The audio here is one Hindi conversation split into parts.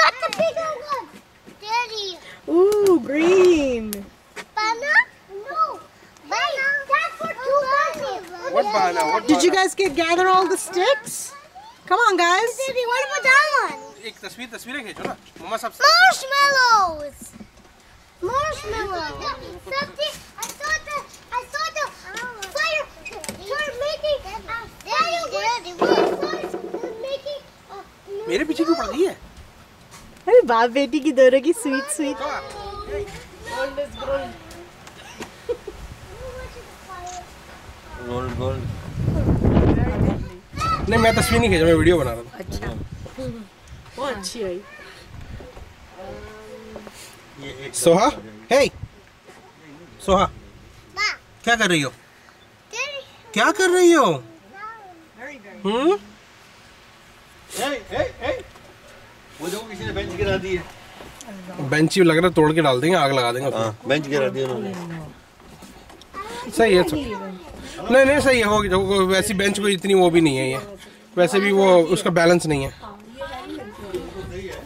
got the bigger one. Daddy. Ooh, green. Banana? No. Banana. That's for two banana. What banana? What Did you guys get gather all the sticks? Come on, guys. Daddy, what about that one? एक तस्वीर तस्वीरें खींचो ना मम्मा सब Marshmallows. Marshmallows. Something. I saw the. I saw the fire. They're making. Daddy, Daddy, what? making. मेरे पीछे क्यों पड़ गई है अरे बाप बेटी की दोनों की स्वीट स्वीट गोल्ड गोल्ड नहीं मैं तस्वीर नहीं खींचा मैं वीडियो बना रहा था अच्छा। वो अच्छी आई सोहा? हे सोहा क्या कर रही हो? क्या कर रही हो? हम्म? वो जो किसी ने बेंच गिरा दी है। बेंच ही लग रहा है तोड़ के डाल देंगे आग लगा देंगे हाँ बेंच गिरा दी उन्होंने। सही है नहीं नहीं सही है वो वो- वैसी बेंच कोई इतनी वो भी नहीं है ये। वैसे भी वो उसका बैलेंस नहीं है।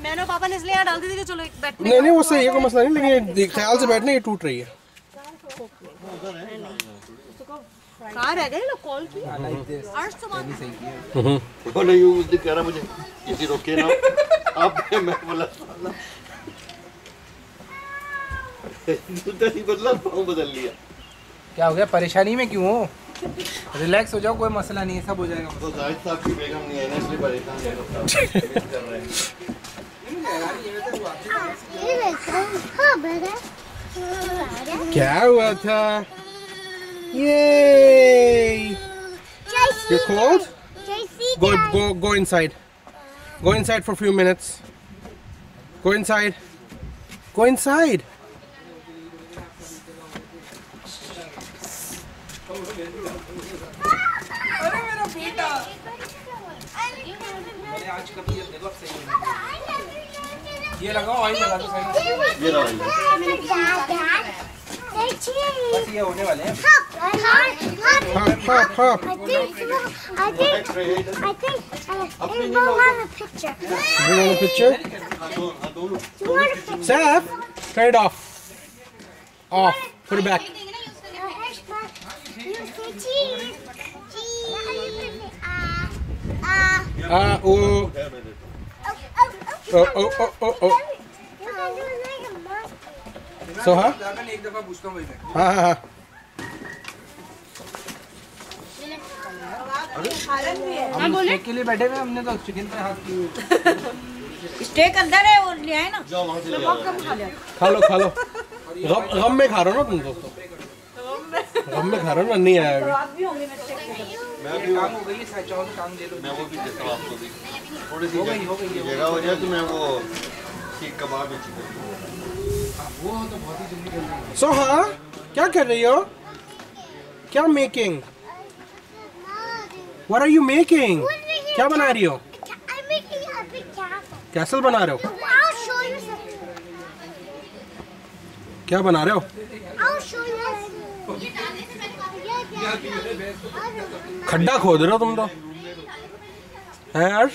मैंने पापा ने इसलिए यहाँ डाल दी थी कि चलो एक बैठ नहीं नहीं वो सही है कोई मसला नहीं लेकिन ख्याल से बैठने ये टूट रही है। कहाँ रह गए लोग कॉल की अर्श तो वो नहीं उस दिन कह रहा मुझे। किसी रोके ना। अब मैं बोला बदला पाँव बदल लिया। क्या हो गया? परेशानी में क्यों हो? रिलैक्स हो जाओ कोई मसला नहीं है सब हो जाएगा। तो जाहिद साहब की बेगम नहीं है ना इसलिए परेशान है कर रहे हैं। क्या हुआ था? ये You cold? JC. Go go go inside. Go inside for a few minutes. Go inside. Go inside. आज कभी अब देखो अब सही है। ये लगाओ ऑयल लगा दो साइड में। ये रहा ये। बस ये होने वाले हैं Hop hop hop. I think, I think, I think, uh, it will have a picture. You want a picture? हाँ, दो- हाँ, दोनों। You want a picture? Seth, turn it off. Off. Put it back. Uh, extra. You say cheese. Cheese. Uh, uh, Ah, oh, oh, oh, oh, oh, oh, पूछता हूँ हाँ हाँ। हाँ हम स्टेक के लिए बैठे हुए हमने तो चिकन पे हाथ किए स्टेक अंदर है और ले आए ना। जाओ वहाँ से ले आओ। खा लो खा लो। गम गम में खा रहे हो ना तुम दोस्तों? गम में खा रहे हो ना? नहीं आया अभी। मैं भी टांग हो। गई है तो दे दो मैं वो भी देता हूँ आपको भी। थोड़ी सी हो गई हो गई। जगह हो जाए तो मैं वो सीख कबाब भी सो हाँ? क्या कर रही हो? क्या making where are you making क्या बना रही हो? कैसल बना रहे हो? क्या बना रहे हो? खड्डा खोद रहे हो तुम तो? है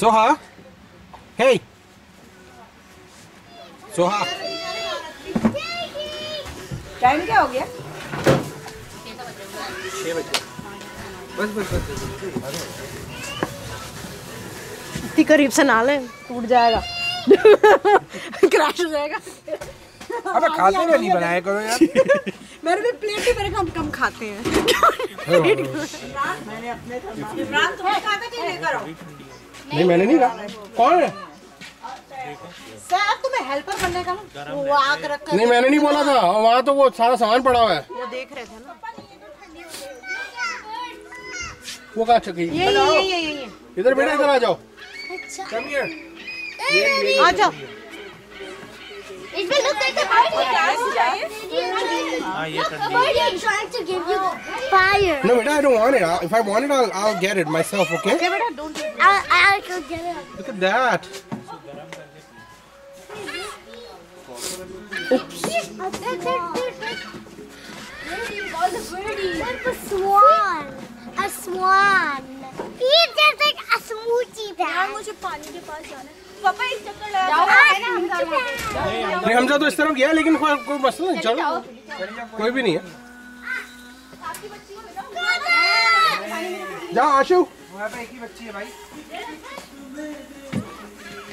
सोहा? हे सोहा? टाइम क्या हो गया? बस बस बस इतनी करीब से ना ले टूट जाएगा। क्रैश हो जाएगा। अबे खाते नहीं बनाया करो यार। मेरे भी प्लेट ही मेरे कम कम खाते हैं। इमरान तुम्हें कहा था कि लेकर आओ नहीं मैंने नहीं कहा कौन है? तुम्हें हेल्पर बनने का नहीं मैंने नहीं बोला था। वहाँ तो वो सारा सामान पड़ा हुआ है। वो देख रहे थे ना। वो कहा चुकी इधर बैठा इधर आ जाओ। अच्छा। आ जाओ। Fire. No, but I don't want it. I'll, if I want it, I'll, I'll get it myself. Okay. Okay, but I don't. Do I, Look at that. Oh, there, there, there, there. There's a swan. A swan. He's just like a smoochie bag. मुझे पानी के पास जाना है पापा एक चक्कर लगा नहीं हमजा तो इस तरफ गया लेकिन कोई कोई मसला नहीं चलो कोई भी नहीं है जाओ आशु वहाँ पे एक ही बच्ची है भाई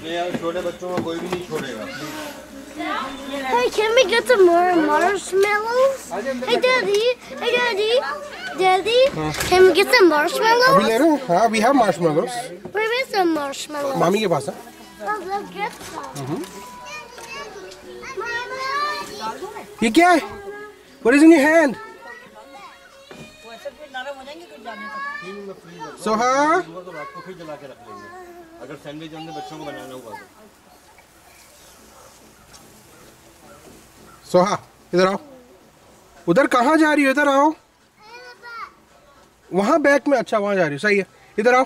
नहीं यार छोटे बच्चों को कोई भी नहीं छोड़ेगा Hey, can we get some more marshmallows? Hey, Daddy. Hey, Daddy. Daddy, can we get some अभी marshmallows? ले रहे हैं हाँ अभी है मार्शमेलोस Where is some marshmallows? मामी के पास है Oh, let's get some. ये क्या है What is in your hand? Soha हुआ तो रात को फिर जला के रख लेंगे अगर सैंडविच हमने बच्चों को बनाना हुआ तो। सोहा इधर आओ। उधर कहाँ जा रही हो? इधर आओ। वहाँ बैक में अच्छा वहाँ जा रही हो। सही है। इधर आओ।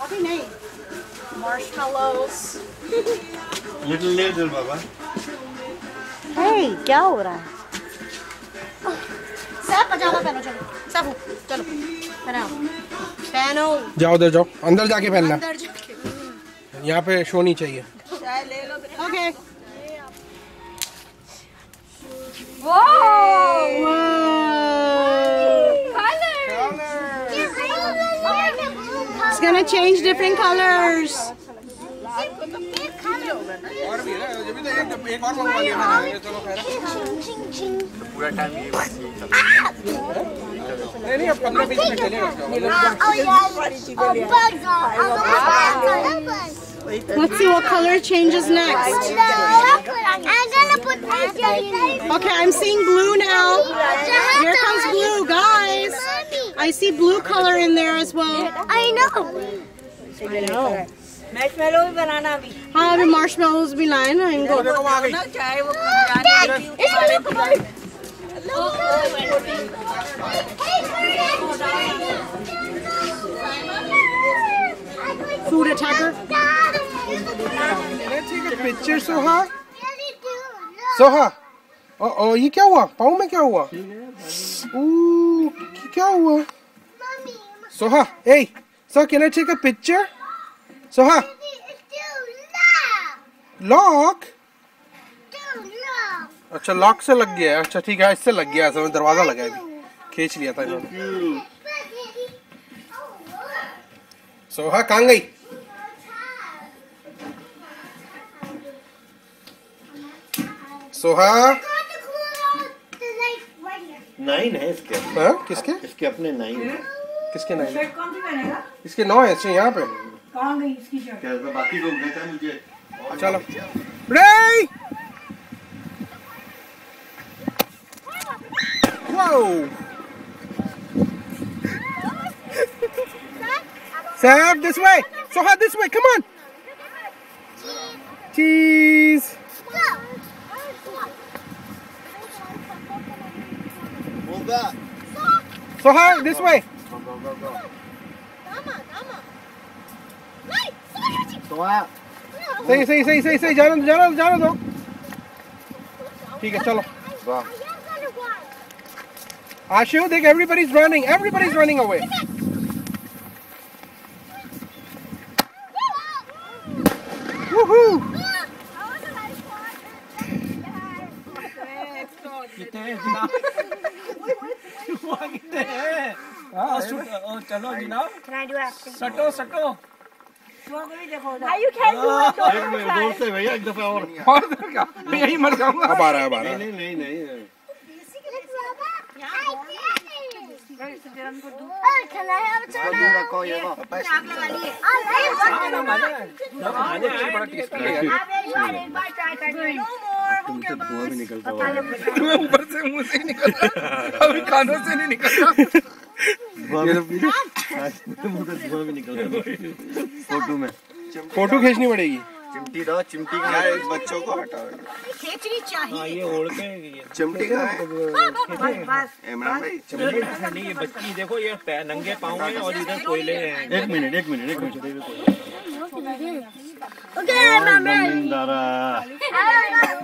अभी नहीं। मार्शमेलोस लिटिल लिटिल बाबा हे क्या हो रहा है? सब पजामा पहनो चलो। सब चलो पहनाओ। पहनो। जाओ उधर जाओ। अंदर जाके पहनना। अंदर जाके। यहाँ पे शो नहीं चाहिए। Okay It's gonna change different colors. एक एक और मंगवा लिया मैंने चलो खैर पूरा टाइम ये नहीं नहीं अब पंद्रह बीस मिनट चलेगा Let's see what color changes next. I'm gonna put Okay, I'm seeing blue now. Here comes blue, guys. I see blue color in there as well. I know. Marshmallow भी बनाना अभी हाँ अभी marshmallows भी लाए ना इनको चाहे वो food attacker. ठीक है पिक्चर सोहा सोहा ओ ओ ये क्या हुआ पाँव में क्या हुआ Ooh, क्या हुआ Soha hey so can I take a picture Soha lock अच्छा लॉक से लग गया है। अच्छा ठीक है इससे लग गया में दरवाज़ा लगा है। अभी खींच लिया था इन्होंने। सोहा कहाँ गई? सोहा नाइन है इसके हाँ किसके? इसके अपने नाइन है। किसके नाइन इसके नौ है यहाँ पे। कहाँ गई इसकी शर्ट क्या इसमें बाकी लोग देते हैं मुझे चलो रे Whoa! Sam, this way. Soha, this way. Come on. Cheese. होगा Soha, this way. सही सही सही सही सही जाने दो जाने दो जाने दो ठीक है चलो वाह Ashu, think everybody's running. Everybody's running away. Woohoo! चलो जनाब Can I do acting? सटो सटो एक मिनट ज़ोर से भैया एक दफ़ा और और क्या मैं यही मर जाऊँगा अब आ रहा है अब आ रहा है नहीं नहीं नहीं ये ऊपर से मुँह से निकल रहा अभी कानों से नहीं निकल रहा धुआँ भी होगा फ़ोटो में। फ़ोटो खींचनी पड़ेगी। चिमटी दो चिमटी का बच्चों को हटाओ। खींचनी चाहिए। ये ओढ़ के चिमटी का इमरान भाई चिमटी नहीं ये बच्ची देखो ये नंगे पाँव हैं और इधर कोयले हैं। एक मिनट एक मिनट एक मिनट। I'm